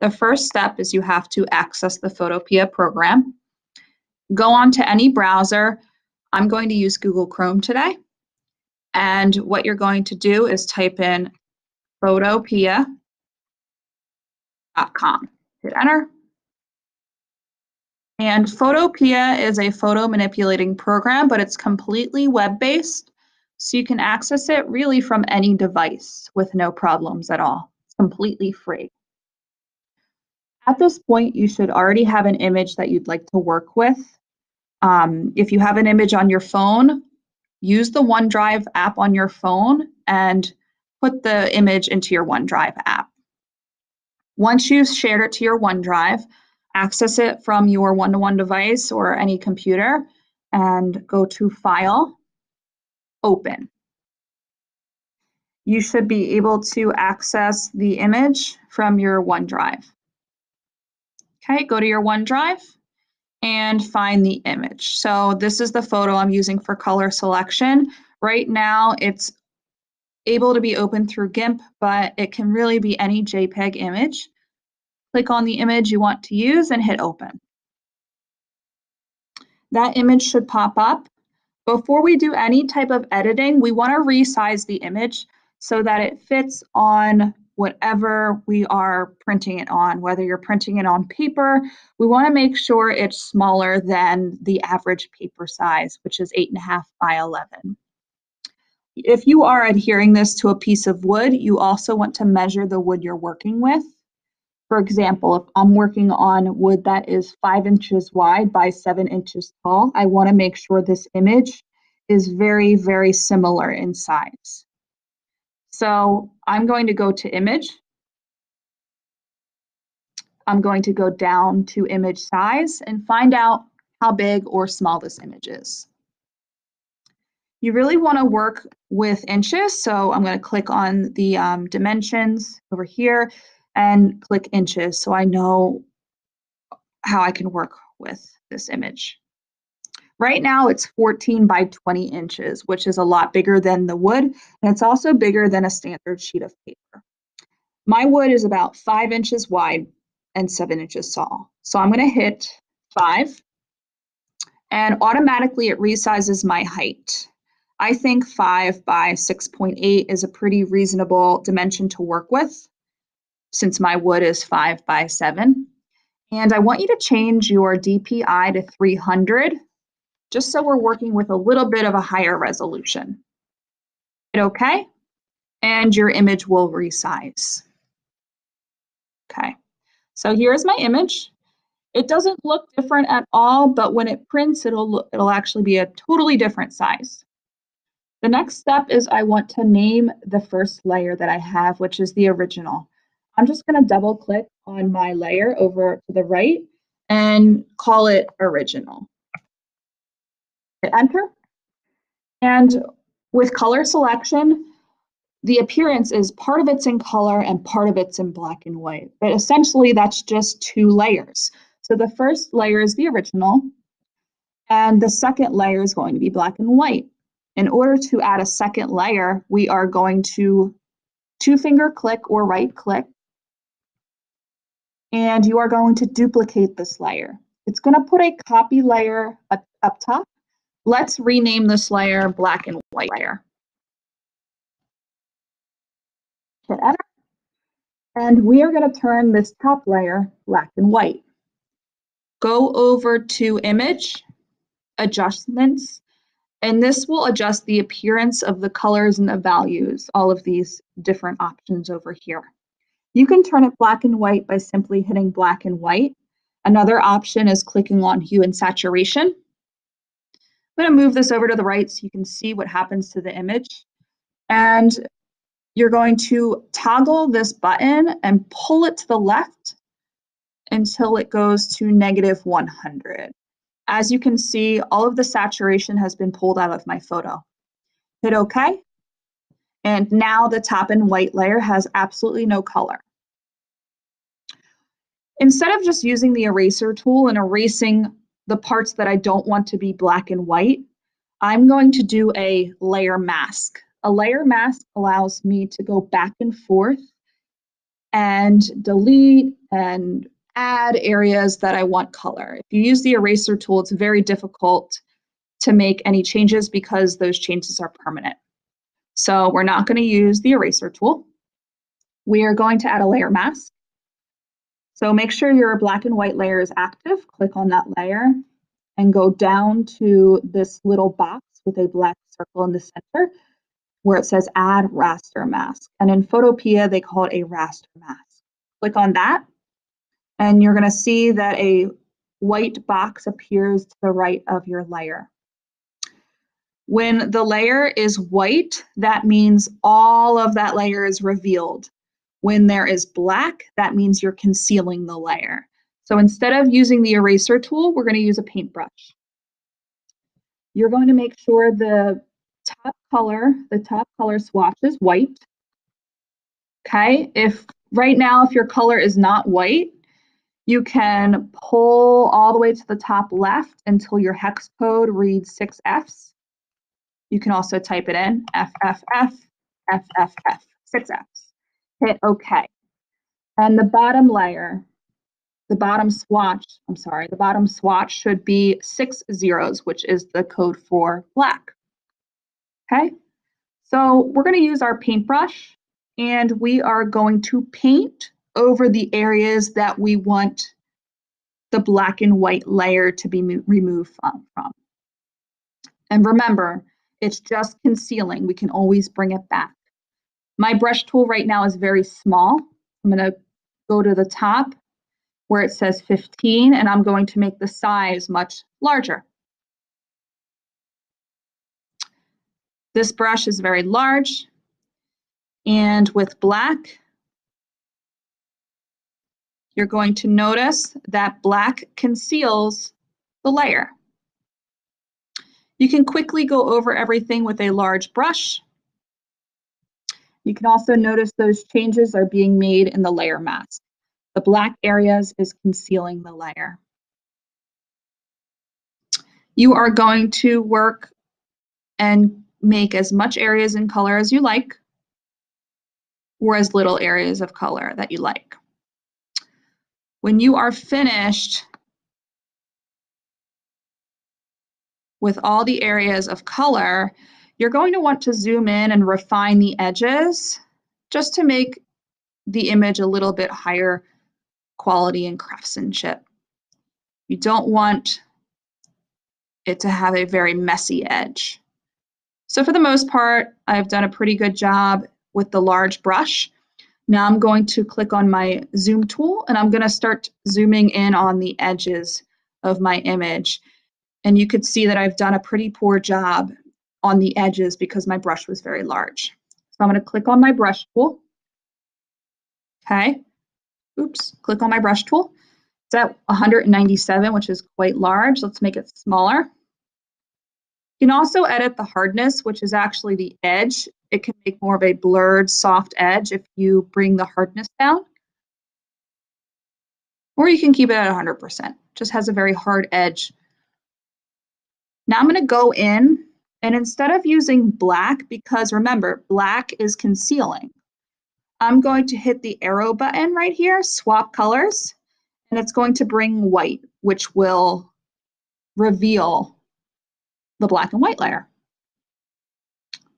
The first step is you have to access the Photopea program. Go on to any browser. I'm going to use Google Chrome today. And what you're going to do is type in photopea.com. Hit enter. And Photopea is a photo manipulating program, but it's completely web-based. So you can access it really from any device with no problems at all. It's completely free. At this point, you should already have an image that you'd like to work with. Um, if you have an image on your phone, use the OneDrive app on your phone and put the image into your OneDrive app. Once you've shared it to your OneDrive, access it from your one-to-one device or any computer and go to File, Open. You should be able to access the image from your OneDrive. Okay, go to your OneDrive and find the image. So this is the photo I'm using for color selection. Right now it's able to be opened through GIMP, but it can really be any JPEG image. Click on the image you want to use and hit open. That image should pop up. Before we do any type of editing, we want to resize the image so that it fits on whatever we are printing it on, whether you're printing it on paper, we want to make sure it's smaller than the average paper size, which is 8.5 by 11. If you are adhering this to a piece of wood, you also want to measure the wood you're working with. For example, if I'm working on wood that is five inches wide by seven inches tall, I want to make sure this image is very, very similar in size. So I'm going to go to image. I'm going to go down to image size and find out how big or small this image is. You really want to work with inches, so I'm going to click on the um, dimensions over here and click inches so I know how I can work with this image. Right now it's 14 by 20 inches, which is a lot bigger than the wood, and it's also bigger than a standard sheet of paper. My wood is about five inches wide and seven inches tall. So I'm gonna hit five, and automatically it resizes my height. I think five by 6.8 is a pretty reasonable dimension to work with since my wood is five by seven. And I want you to change your DPI to 300 just so we're working with a little bit of a higher resolution. Hit OK, and your image will resize. Okay, so here's my image. It doesn't look different at all, but when it prints, it'll, it'll actually be a totally different size. The next step is I want to name the first layer that I have, which is the original. I'm just going to double click on my layer over to the right and call it original hit enter. And with color selection, the appearance is part of it's in color and part of it's in black and white. But essentially, that's just two layers. So the first layer is the original, and the second layer is going to be black and white. In order to add a second layer, we are going to two finger click or right click, and you are going to duplicate this layer. It's going to put a copy layer up, up top Let's rename this layer black and white layer. Hit enter. And we are going to turn this top layer black and white. Go over to image, adjustments, and this will adjust the appearance of the colors and the values, all of these different options over here. You can turn it black and white by simply hitting black and white. Another option is clicking on hue and saturation. I'm going to move this over to the right so you can see what happens to the image. And you're going to toggle this button and pull it to the left until it goes to negative 100. As you can see, all of the saturation has been pulled out of my photo. Hit OK. And now the top and white layer has absolutely no color. Instead of just using the eraser tool and erasing the parts that I don't want to be black and white, I'm going to do a layer mask. A layer mask allows me to go back and forth and delete and add areas that I want color. If you use the eraser tool, it's very difficult to make any changes because those changes are permanent. So we're not going to use the eraser tool. We are going to add a layer mask. So make sure your black and white layer is active. Click on that layer and go down to this little box with a black circle in the center where it says add raster mask. And in Photopea, they call it a raster mask. Click on that and you're going to see that a white box appears to the right of your layer. When the layer is white, that means all of that layer is revealed. When there is black, that means you're concealing the layer. So instead of using the eraser tool, we're going to use a paintbrush. You're going to make sure the top color, the top color swatch is white. Okay, if right now, if your color is not white, you can pull all the way to the top left until your hex code reads six Fs. You can also type it in, FFF, FFF, six Fs. Hit OK. And the bottom layer, the bottom swatch, I'm sorry, the bottom swatch should be six zeros, which is the code for black. Okay, so we're going to use our paintbrush and we are going to paint over the areas that we want the black and white layer to be removed from. And remember, it's just concealing. We can always bring it back. My brush tool right now is very small. I'm going to go to the top where it says 15, and I'm going to make the size much larger. This brush is very large, and with black, you're going to notice that black conceals the layer. You can quickly go over everything with a large brush. You can also notice those changes are being made in the layer mask. The black areas is concealing the layer. You are going to work and make as much areas in color as you like or as little areas of color that you like. When you are finished with all the areas of color, you're going to want to zoom in and refine the edges just to make the image a little bit higher quality and craftsmanship. You don't want it to have a very messy edge. So for the most part, I've done a pretty good job with the large brush. Now I'm going to click on my zoom tool and I'm going to start zooming in on the edges of my image. And you could see that I've done a pretty poor job on the edges because my brush was very large. So I'm going to click on my brush tool. Okay. Oops, click on my brush tool. It's at 197, which is quite large. Let's make it smaller. You can also edit the hardness, which is actually the edge it can make more of a blurred, soft edge if you bring the hardness down. Or you can keep it at 100%. Just has a very hard edge. Now I'm going to go in and instead of using black, because remember, black is concealing, I'm going to hit the arrow button right here, swap colors, and it's going to bring white, which will reveal the black and white layer.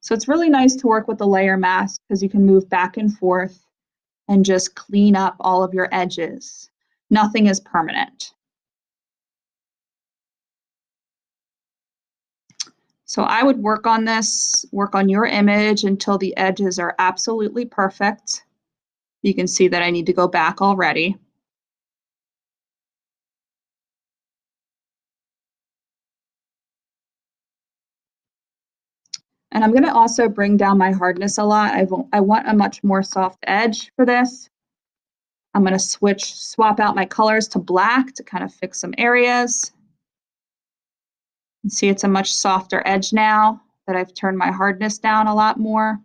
So it's really nice to work with the layer mask because you can move back and forth and just clean up all of your edges. Nothing is permanent. So I would work on this, work on your image until the edges are absolutely perfect. You can see that I need to go back already. And I'm going to also bring down my hardness a lot. I, I want a much more soft edge for this. I'm going to switch, swap out my colors to black to kind of fix some areas. See it's a much softer edge now that I've turned my hardness down a lot more.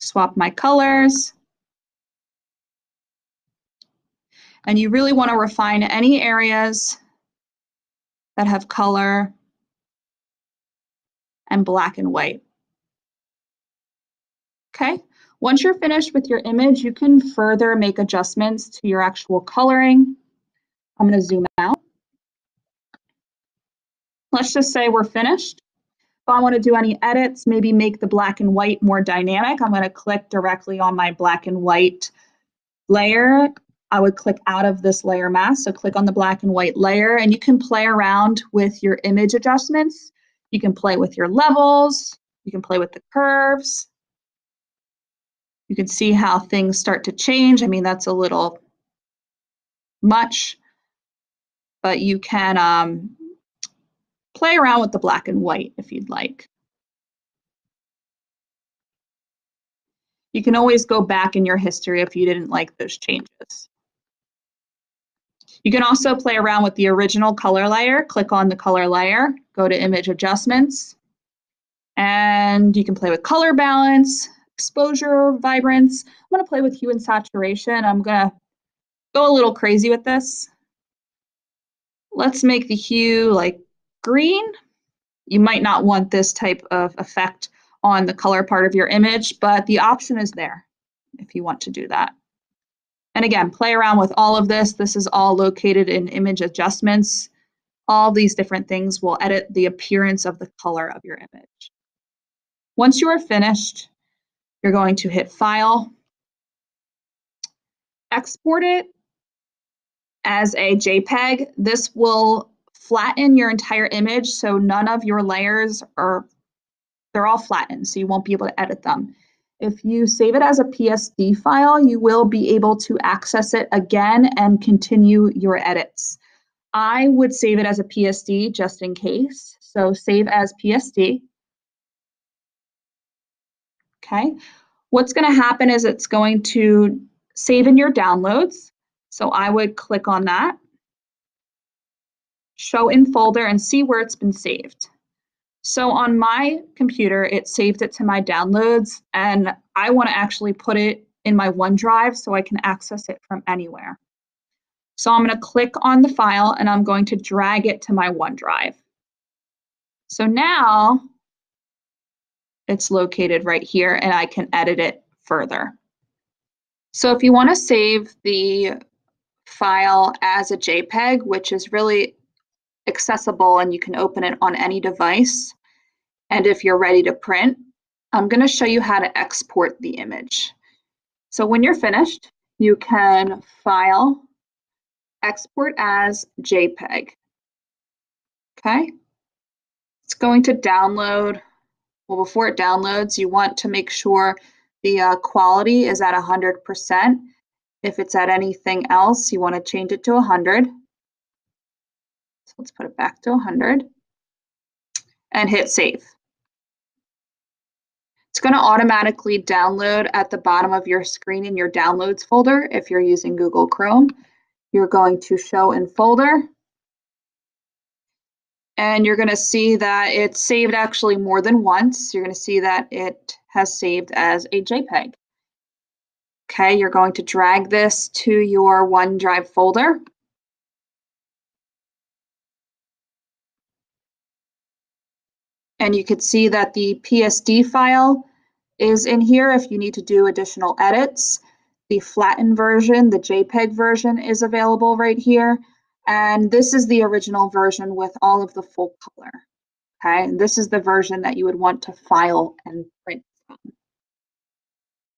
Swap my colors. And you really want to refine any areas that have color and black and white. Okay, Once you're finished with your image, you can further make adjustments to your actual coloring. I'm going to zoom out. Let's just say we're finished. If I want to do any edits, maybe make the black and white more dynamic, I'm going to click directly on my black and white layer. I would click out of this layer mask. So click on the black and white layer and you can play around with your image adjustments. You can play with your levels. You can play with the curves. You can see how things start to change. I mean, that's a little much, but you can um, play around with the black and white if you'd like. You can always go back in your history if you didn't like those changes. You can also play around with the original color layer. Click on the color layer, go to image adjustments, and you can play with color balance, exposure, vibrance. I'm gonna play with hue and saturation. I'm gonna go a little crazy with this. Let's make the hue like green. You might not want this type of effect on the color part of your image, but the option is there if you want to do that. And again, play around with all of this. This is all located in image adjustments. All these different things will edit the appearance of the color of your image. Once you are finished, you're going to hit File, export it as a JPEG. This will flatten your entire image so none of your layers are, they're all flattened, so you won't be able to edit them. If you save it as a PSD file, you will be able to access it again and continue your edits. I would save it as a PSD just in case. So save as PSD. Okay. What's going to happen is it's going to save in your downloads. So I would click on that, show in folder, and see where it's been saved. So on my computer, it saved it to my downloads, and I want to actually put it in my OneDrive so I can access it from anywhere. So I'm going to click on the file and I'm going to drag it to my OneDrive. So now it's located right here and I can edit it further. So if you want to save the file as a JPEG, which is really accessible and you can open it on any device. And if you're ready to print, I'm going to show you how to export the image. So when you're finished, you can file, export as JPEG. Okay. It's going to download. Well, before it downloads, you want to make sure the uh, quality is at 100%. If it's at anything else, you want to change it to 100. So let's put it back to 100 and hit save. It's going to automatically download at the bottom of your screen in your downloads folder if you're using Google Chrome. You're going to show in folder. And you're going to see that it's saved actually more than once. You're going to see that it has saved as a JPEG. Okay, you're going to drag this to your OneDrive folder. And you could see that the PSD file is in here if you need to do additional edits. The flattened version, the JPEG version is available right here. And this is the original version with all of the full color. Okay, and this is the version that you would want to file and